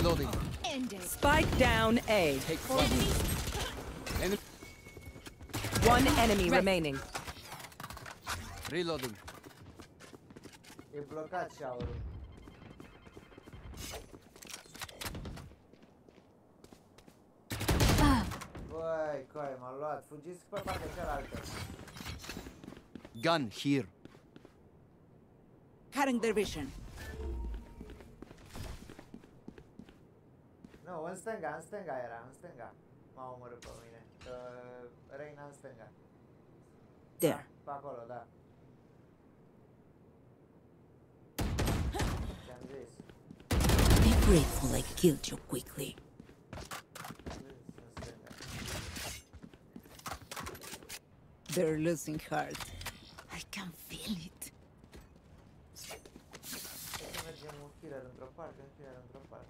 Reloading. Spike down A. Take flight. Enemy. One enemy remaining. Reloading. E blocat shower-ul. Băi, coi, m-a luat. Fugiți pe partea cealaltă. Gun here. Cutting their vision. Nu, în stânga, în stânga era, în stânga. M-a omorât pe mine. Că Reina în stânga. There. Pe acolo, da. Ți-am zis. Be grateful I killed you quickly. În stânga. They're losing heart. I can feel it. Hai să mergem un killer într-o parte, un killer într-o parte.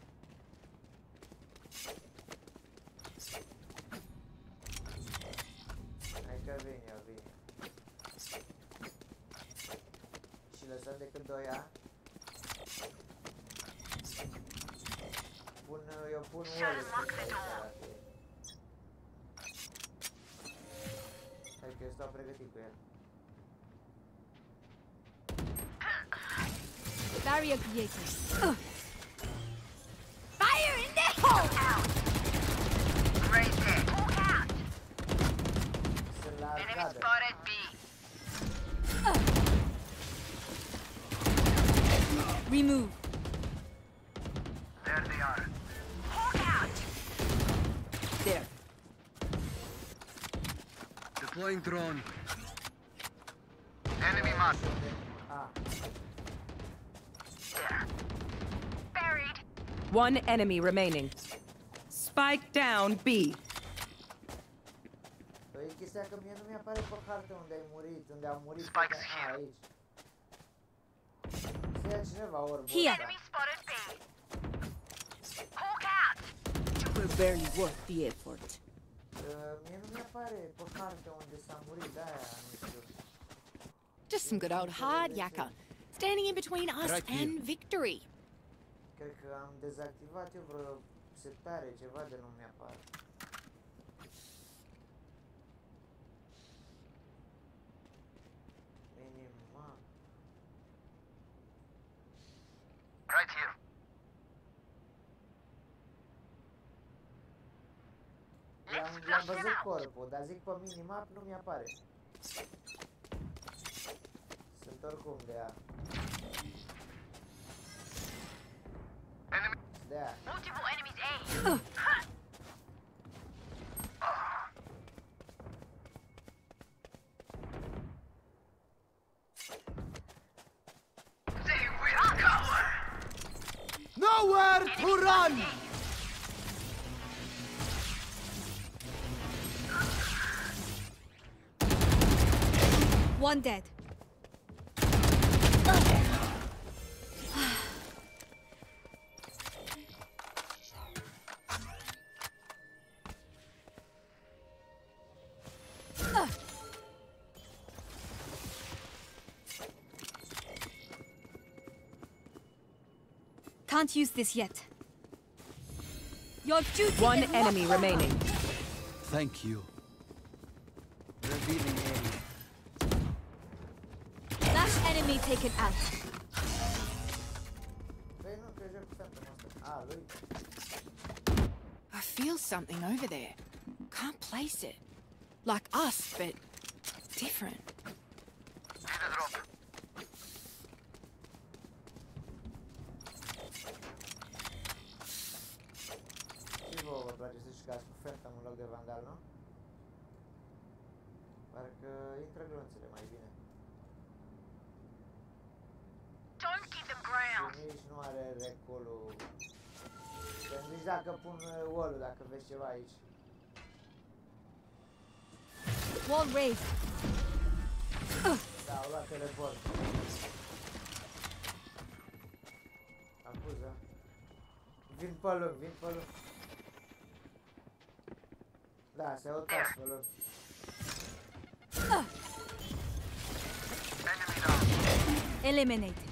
Hai că vine, eu vine. Și lăsăm decât doi A. Pun, eu pun uele aici la fie. Hai că eu stau pregătit cu el. Barrier created. Fire Remove. There. They are. Hold out! There. Deploying drone. Enemy mark. Ah. A, One enemy remaining. Spike down B. Păi e a, aici. Să ia Here. We're barely worth the effort. Mie nu mi-apare pe hartă unde s-a murit, de-aia nu știu. Just some good old hard yakka. Standing in between us Right here. and victory. Cred că am dezactivat eu vreo setare, ceva de nu mi-apare. Minima. I-am, i-am văzut corpul, dar zic pe minimap nu mi-apare. Sunt oricum de a. Enemy. De a. Multiple enemies A. One dead. Can't use this yet. Your duty One enemy remaining. Thank you. Revealing area. Last enemy taken out. Păi nu, că joc cu Phantom ăsta. A, lui. I feel something over there. Can't place it. Like us, but different. Need a drop. Și vouă vă place să jucați cu Phantom în loc de Vandal, nu? Parcă intră glonțele mai bine. Ground. Și nici nu are recolul. Că nici dacă pun uh, wall dacă vezi ceva aici. Wall raised. Da, au luat teleport. Acuză. Vin pe lung, vin pe lung. Da, se aud astfel. Enemy down. Eliminate.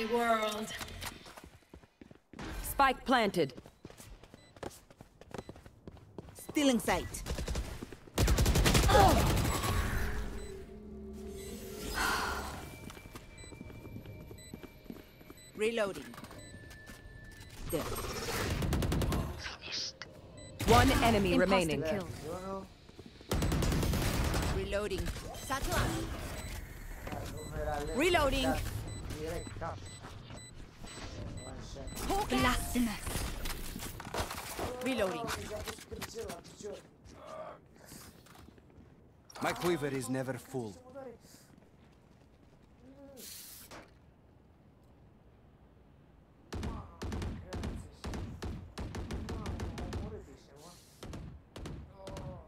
My world. Spike planted. Still in sight. Reloading. There. One enemy Imposter remaining. kill. Reloading. Satchel Hai, nu era lent. Reloading. Blasphemous. Reloading. Mi-a pus cârcel la picior. My quiver is never full. Mă doare. Mamă, grație și- Mamă, m-a omorât ăștia, mă. Oh.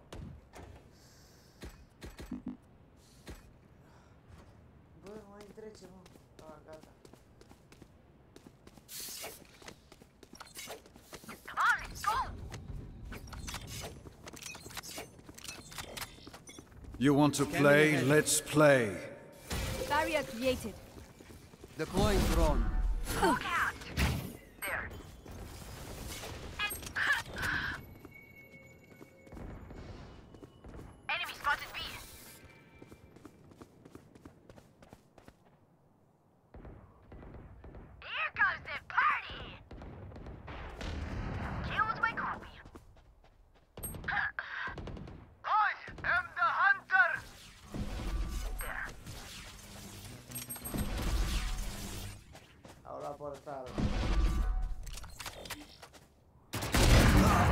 Bă, mai trece, mă. Ah, gata. Come on, let's go! You want to play? Let's play. Barrier created. Deploying drone.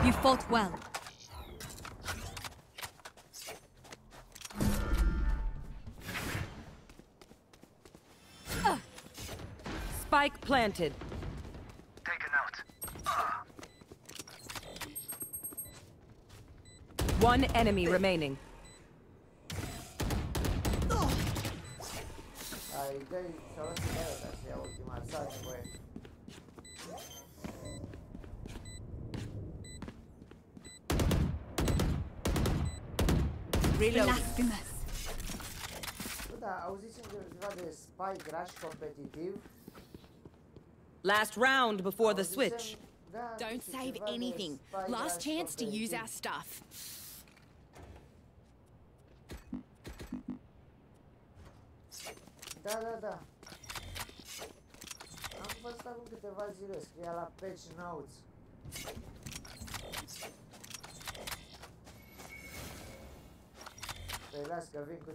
You fought well. Spike planted. Taken out. One enemy remaining. Ai, dă-i, să o să dea ăsta să ia ultima, salți, băie. Reloading. Blasphemous. Bă, da, auzisem de ceva de Spy Crash competitiv? Last round before the switch. Don't save anything. Last chance to use our stuff. Da, da, da. Am văzut acum câteva zile, scria la patch notes. Las că vin cu.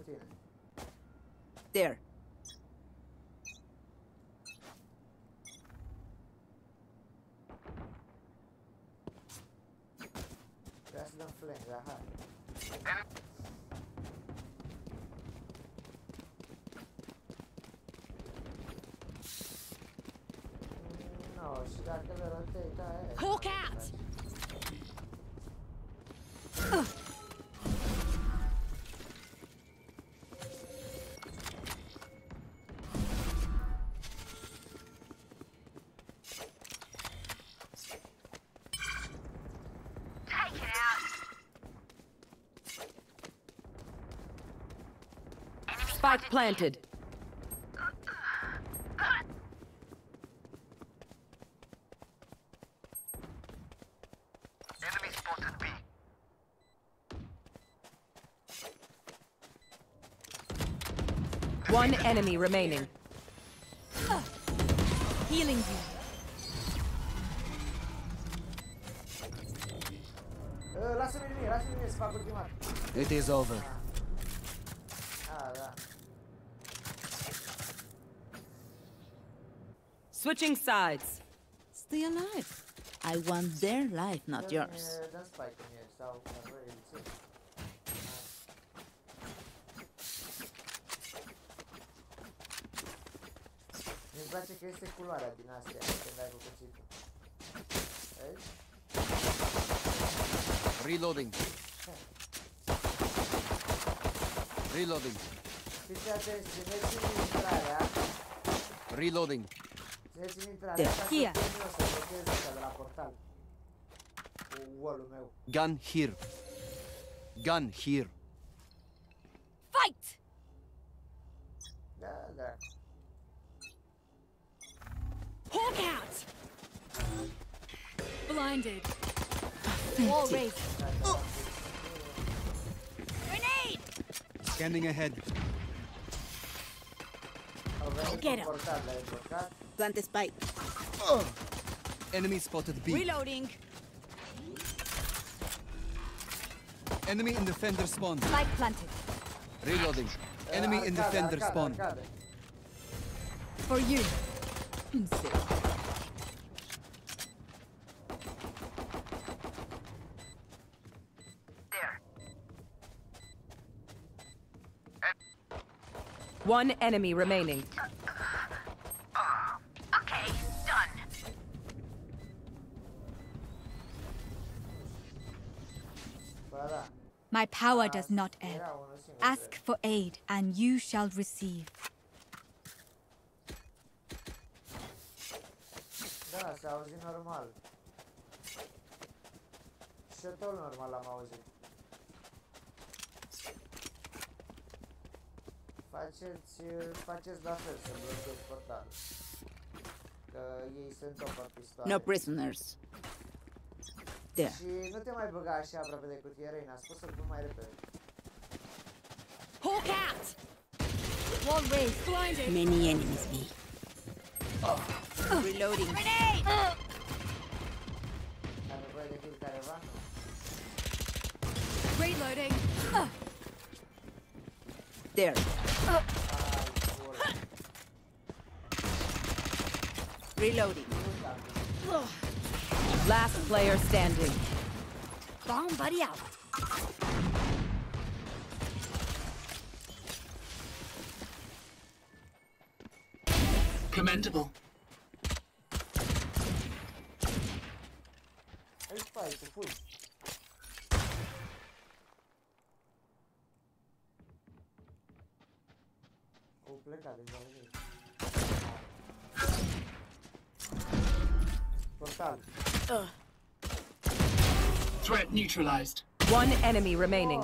There. Spike planted. Enemy spotted B. One enemy remaining. Healing you. Uh, Lasă-mi mie, lasă-mi mie să fac ultimat. It is over. Ah, da. Switching sides. Stay alive. I want their life, not yours. Dă-mi spike mie sau că vrei, țin. Mi-mi place că este culoarea din astea când ai cu. Vezi? Reloading. Reloading. Fiți atenți, țineți-mi intrarea. Reloading. Here. termin eu să blochez ăsta de la portal. Cu wall-ul meu. Gun here. Gun here. Fight! Da, da. Hawk out! Blinded. Wall Wall raised. raised. Grenade! Scanning ahead. Au venit Get cu 'em. portal, l-ai blocat. Plant a spike. Enemy spotted B. Reloading. Enemy in defender spawn. Spike planted. Reloading. Enemy in defender spawn. For you. Insane. One enemy remaining. Power does not ebb. Ask for aid, and you shall receive. Normal. Normal. Faceți, faceți la fel să. Că ei. No prisoners. There. Și nu te mai băga așa ah, aproape de cutie, Reyna. Spus să mai repede. Hawk out! Wall raised. Blinded. Many enemies be. Reloading. Grenade! Ai nevoie de kill careva? Reloading. There. Ah, Ai, fură. Reloading. Last player standing. Bomb buddy out. Commendable. Ai spike, cu fugi. O plecat deja de aici. Portal. Threat neutralized. One enemy remaining.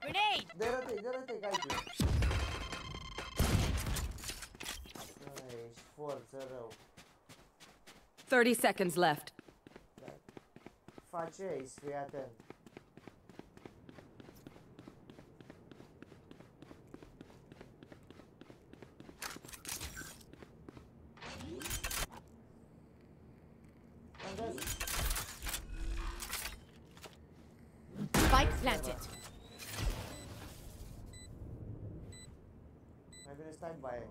Grenade! Dă-te, dă-te, că ai tu. Ești forță rău. 30 seconds left. Face ace, fii atent. Contează. Spike planted. Mai bine stai în baie.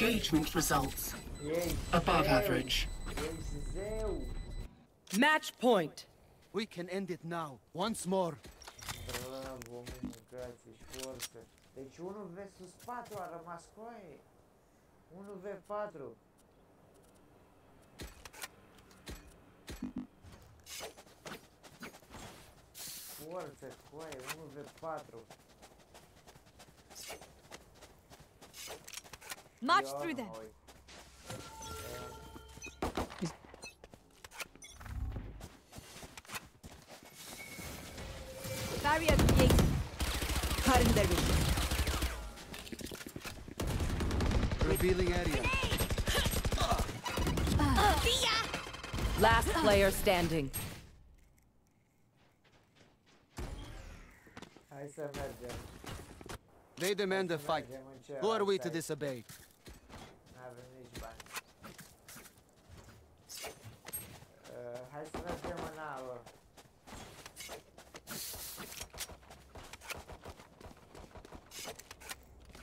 Engagement results Ei, above zeu. average. Ești. Match point. We can end it now. Once more. Bravo, mâncați și forță. Deci 1 vs 4 a rămas coaie. 1 v 4. Forță, coaie, 1 v 4. March through them. Barrier created. Cutting their vision. Revealing area. Last player standing. Hai să mergem. They demand a fight. Mergem în ce Who are we to disobey?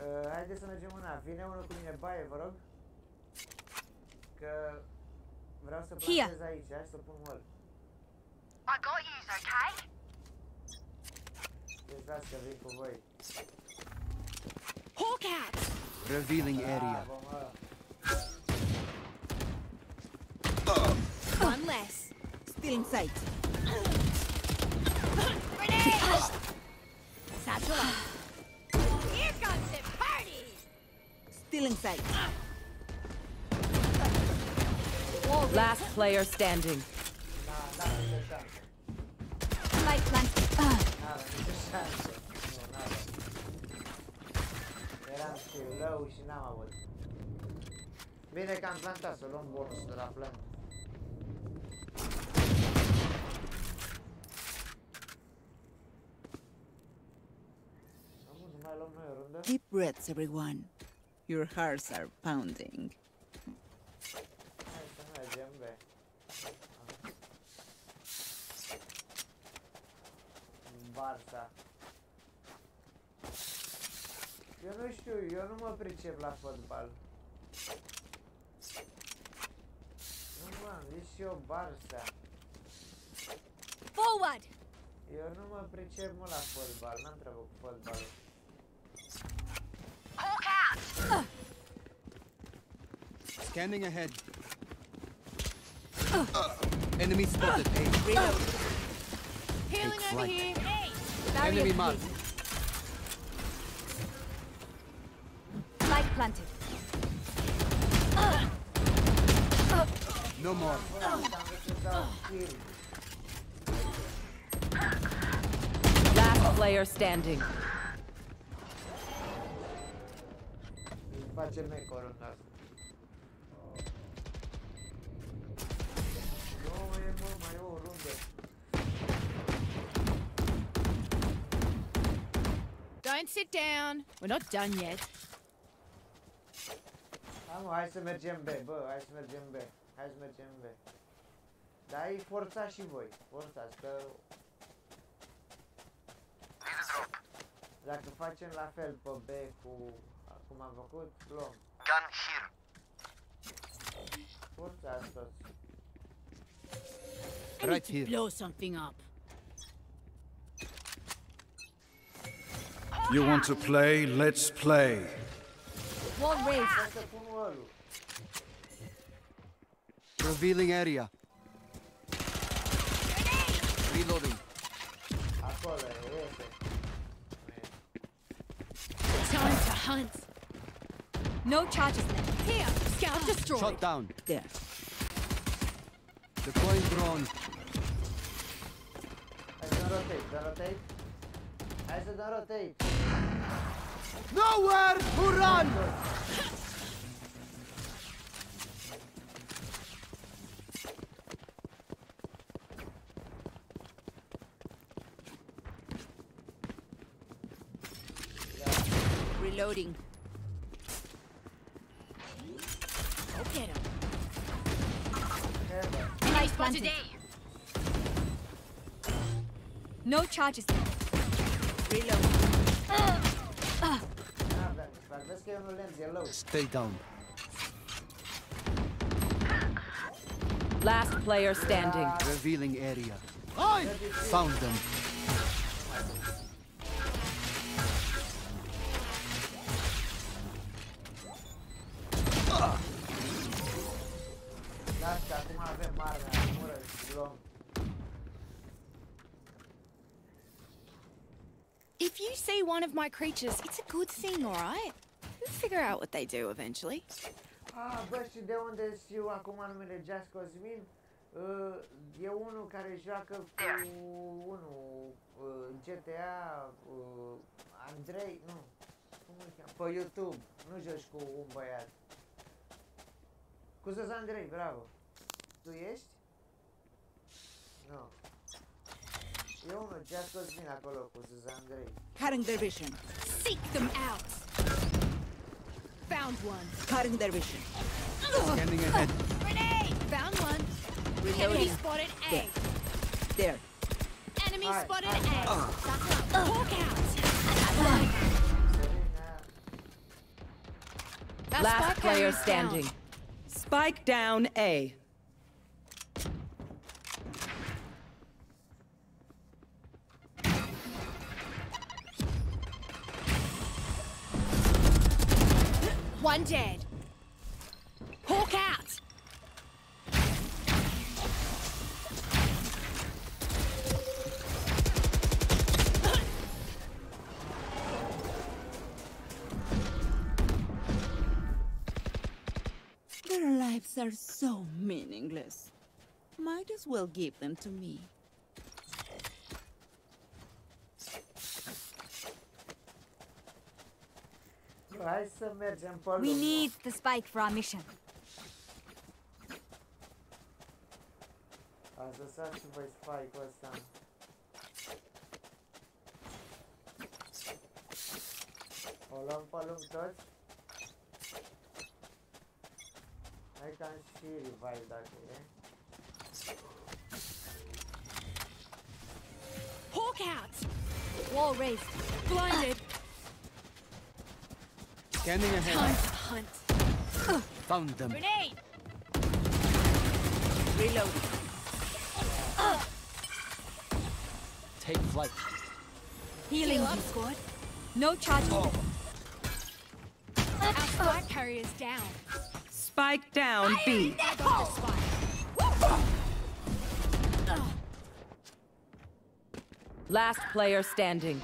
Uh, haideți să mergem în A. Vine unul cu mine, baie, vă rog. Că vreau să Here. plantez aici, hai să pun măl. I got yous, okay? Deci dați că vin cu voi. Hawk out! Revealing area. Bravo, mă. One less. Still in sight. Satchel up. Still in sight. Last player standing. Na, n-avem nicio șansă. Light planted. N-avem nicio șansă. Nu, n-avem. Eram știu, și n-am avut. Bine că am plantat, să luăm bonusul de la plant. Nu, nu mai luăm noi o rundă? Deep breaths, everyone. Your hearts are pounding. Hai să mergem, be. Barça. Eu nu știu, eu nu mă pricep la fotbal. Nu mă, am zis și eu Barça. forward! Eu nu mă pricep mă la fotbal, n-am treabă cu fotbalul. Scanning ahead. Enemy spotted. A. Healing over here. Hey! Barrier Enemy marked. created. Light planted. No more. Bă, am să dau kill. Last player standing. Îi face mecorul în sit down. We're not done yet. Hai mă, hai să mergem B, bă, hai să mergem B. Hai să mergem B. Dar ai forța și voi, forțați, că Need a drop. dacă facem la fel pe B cu cum am făcut, luăm. Gun here. Forțați toți. Right here. Blow something up. You want to play? Let's play. Wall raised. Hai să pun wall Revealing area. Reloading. Acolo iese. Time to hunt. No charges left. Here, scout destroyed. Shot down. There. Deploying drone. Hai să rotate, rotate. Hai să rotate. Nowhere to run! Reloading. Go get him. Heaven. Light planted. No charges left. Reload. N-avem, frate, vezi că unul lent, low. Stay down. Last player standing. Revealing area. I found them. Of my creatures, it's a good thing, alright? We'll figure out what they do eventually. Ah, bă, și de unde știu acum numele Just Cosmin? Uh, e unul care joacă cu unul uh, GTA, uh, Andrei, nu, cum îl cheamă? Pe YouTube, nu joci cu un băiat. Cu Zăz Andrei, bravo. Tu ești? Nu. E unul, Just Cosmin acolo cu Zăz Andrei. Cutting their vision. Seek them out. Found one. Cutting their vision. Scanning ahead. Grenade! Found one. Enemy spotted A. There. There. Enemy Hi, spotted hi, A. Hawk out. Serena, Last player carrier's down. standing. Spike down A. One dead. Hawk out. Their lives are so meaningless. Might as well give them to me. Hai să mergem pe We need the spike for our mission. Ați lăsat și voi spike-ul ăsta. O luăm pe lung toți? Hai am și revive dacă e. Hawk out. Wall raised. Blinded. Scanning Time ahead. to hunt. Found them. Grenade. Reloading. Take flight. Healing Heal squad. No charges Oh. left. Our spike carrier's down. Spike down B. I got the spike. Last player standing.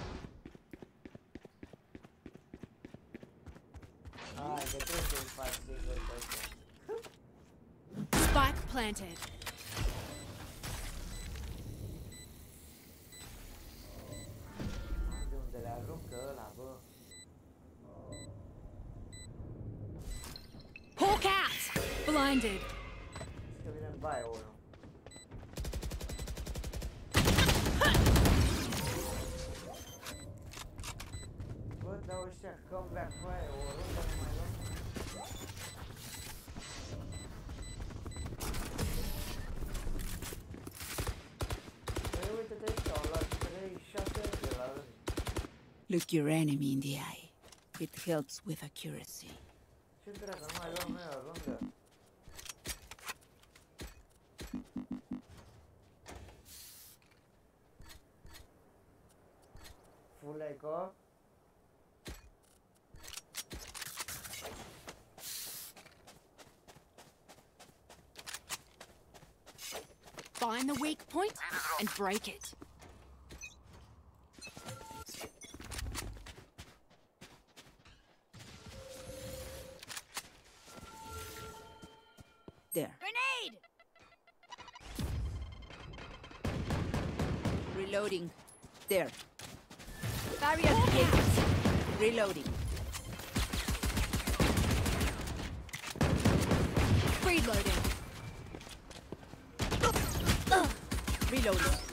Hai că trebuie să-i faci singur pe ăsta. Spike planted. Hawk out. Blinded. Că vine în baie o rundă nu mai luăm. Păi uite-te aici, au luat 3, 6 de la rând. Look your enemy in the eye. It helps with accuracy. Full echo. Find the weak point and break it. Reloading. There. Barrier created. Reloading. Reloading. Reloading.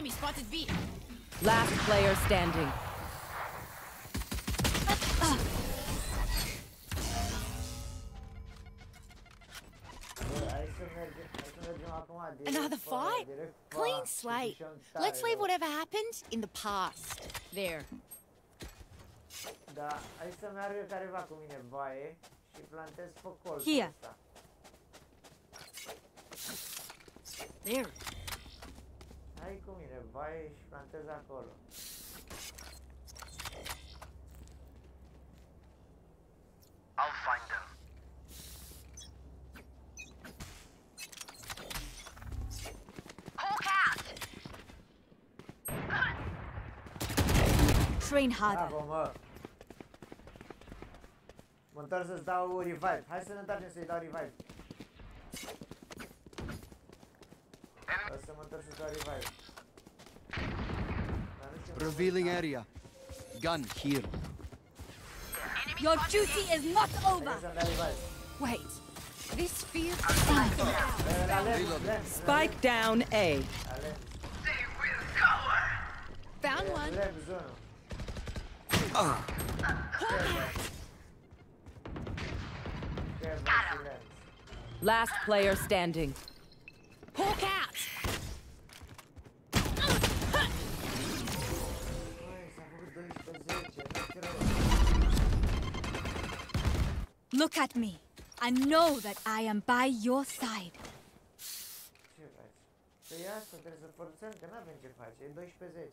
Enemy spotted B. Last player standing. Bă, hai să mergem, hai să mergem acum direct Another fight? Clean slate. Let's leave whatever happened in the past. There. Da, hai să meargă careva cu mine baie și plantez pe colțul Here. There. Hai cu mine baie și plantez acolo. I'll find them. Hawk out! Train harder. Bravo, mă! Mă întorc să-ți dau revive. Hai să ne întoarcem să-i dau revive. Revealing area. Gun here. Your duty is not over. Hai să-mi dai bani. Wait. This feels. La lens, lens, Spike down A. la lens. Found one. Lens, unul. Kevin și lens. Last player standing. Look at me. I know that I am by your side. Ce faci? Asta trebuie să forțăm, că n-avem ce face, e 12-10.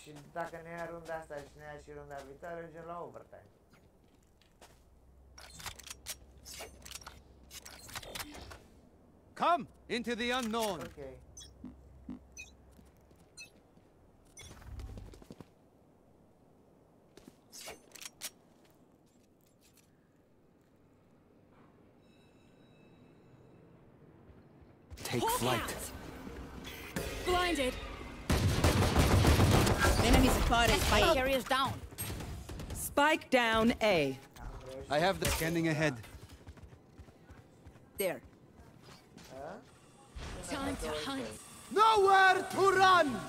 Și dacă ne ia runda asta și ne ia și runda viitoare, ajungem la overtime. Come into the unknown. Ok. Take flight. Blinded. Enemy spotted. Spike carriers down. Spike down A. I have the scanning ahead. There. Time to hunt. Nowhere to run!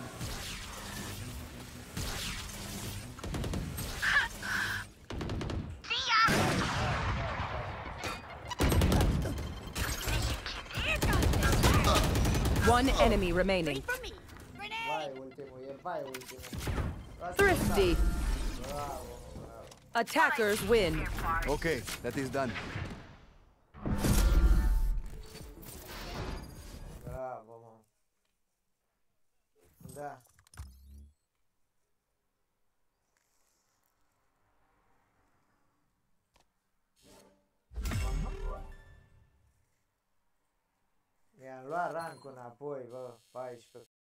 One enemy remaining. Vai ultimul, e vai ultimul. Lasă Thrifty. Bravo, bravo. Attackers win. Okay, that is done. Bravo, mă. Da. I-am luat rancul înapoi, bă, 14.